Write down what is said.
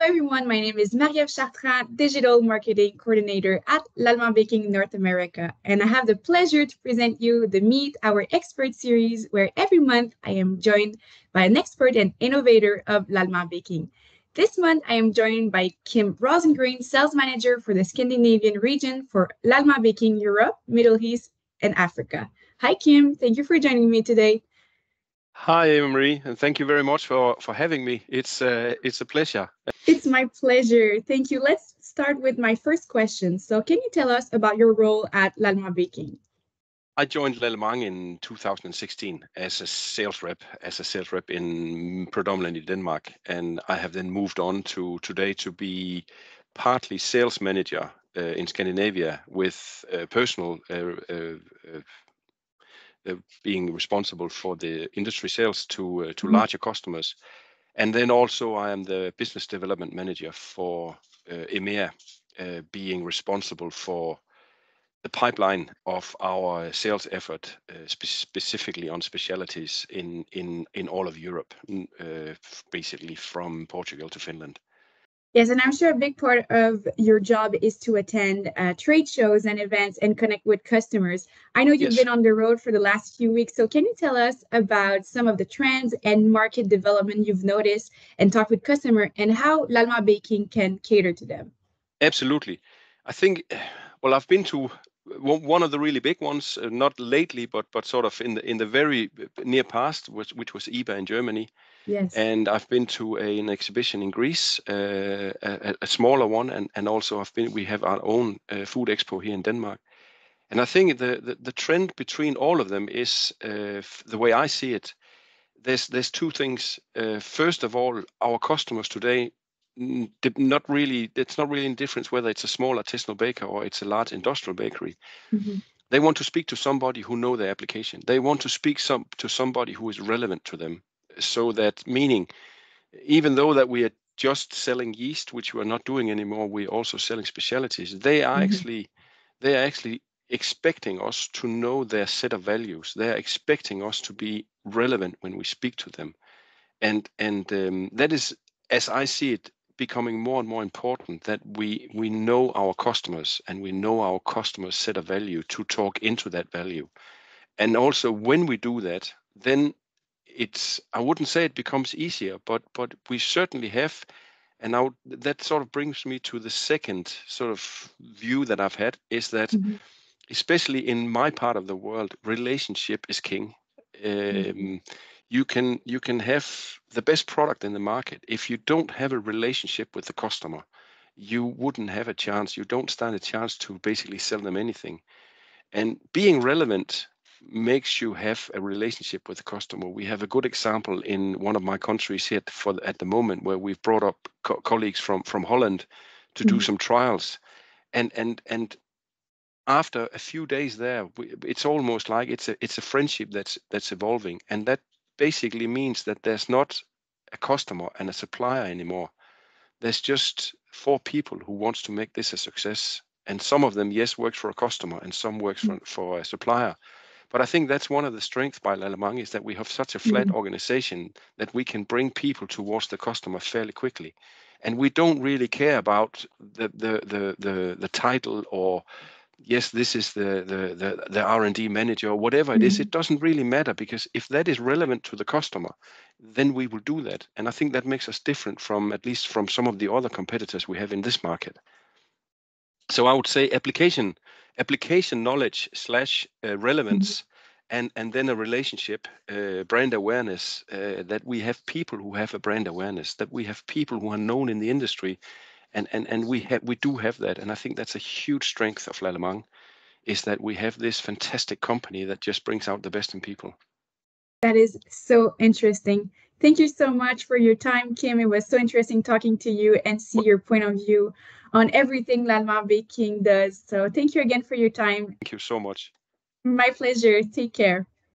Hello everyone, my name is Marie-Ève Chartrand, Digital Marketing Coordinator at Lallemand Baking North America, and I have the pleasure to present you the Meet Our Expert series, where every month I am joined by an expert and innovator of Lallemand Baking. This month I am joined by Kim Rosengren, Sales Manager for the Scandinavian region for Lallemand Baking Europe, Middle East, and Africa. Hi Kim, thank you for joining me today. Hi, Marie, and thank you very much for, for having me. It's, uh, it's a pleasure. It's my pleasure. Thank you. Let's start with my first question. So, can you tell us about your role at Lallemand Baking? I joined Lallemand in 2016 as a sales rep, as a sales rep in predominantly Denmark, and I have then moved on to today to be partly sales manager uh, in Scandinavia with uh, personal uh uh, being responsible for the industry sales to uh, to mm-hmm. larger customers. And then also I am the business development manager for uh, EMEA, being responsible for the pipeline of our sales effort, specifically on specialities in in in all of Europe, basically from Portugal to Finland. Yes, and I'm sure a big part of your job is to attend uh, trade shows and events and connect with customers. I know you've yes. been on the road for the last few weeks, so can you tell us about some of the trends and market development you've noticed and talk with customer and how Lallemand Baking can cater to them? Absolutely. I think, well, I've been to one of the really big ones, uh, not lately, but but sort of in the in the very near past, which which was IBA in Germany. Yes. And I've been to a, an exhibition in Greece, uh, a, a, smaller one, and and also I've been. We have our own uh, food expo here in Denmark. And I think the, the, the trend between all of them is uh, the way I see it. There's there's two things. Uh, first of all, our customers today not really it's not really in difference whether it's a small artisanal baker or it's a large industrial bakery. Mm-hmm. they want to speak to somebody who know their application. They want to speak some to somebody who is relevant to them. So that meaning even though that we are just selling yeast which we're not doing anymore we're also selling specialities they are mm-hmm. actually they are actually expecting us to know their set of values. They are expecting us to be relevant when we speak to them. And and um, that is as i see it becoming more and more important that we we know our customers and we know our customers set a value to talk into that value and also when we do that then it's i wouldn't say it becomes easier but but we certainly have and now that sort of brings me to the second sort of view that i've had is that mm-hmm. especially in my part of the world relationship is king mm-hmm. You can you can have the best product in the market. If you don't have a relationship with the customer you wouldn't have a chance you don't stand a chance to basically sell them anything. And being relevant makes you have a relationship with the customer. We have a good example in one of my countries here for at the moment where we've brought up co- colleagues from from holland to mm-hmm. do some trials. And and and after a few days there it's almost like it's a it's a friendship that's that's evolving. And that basically means that there's not a customer and a supplier anymore. There's just four people who wants to make this a success. And some of them, yes, works for a customer and some works for, for a supplier. But I think that's one of the strengths by Lallemand is that we have such a flat mm-hmm. organization that we can bring people towards the customer fairly quickly. And we don't really care about the the the the, the title or yes this is the the the, the r&d manager or whatever it is, mm-hmm. it doesn't really matter because if that is relevant to the customer then we will do that and i think that makes us different from at least from some of the other competitors we have in this market so i would say application application knowledge slash uh, relevance mm-hmm. and and then a relationship uh, brand awareness uh, that we have people who have a brand awareness that we have people who are known in the industry and and and we have we do have that and i think that's a huge strength of lallemand is that we have this fantastic company that just brings out the best in people. That is so interesting. Thank you so much for your time kim. It was so interesting talking to you and see your point of view on everything lallemand baking does. So thank you again for your time. Thank you so much. My pleasure. Take care